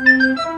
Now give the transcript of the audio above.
Música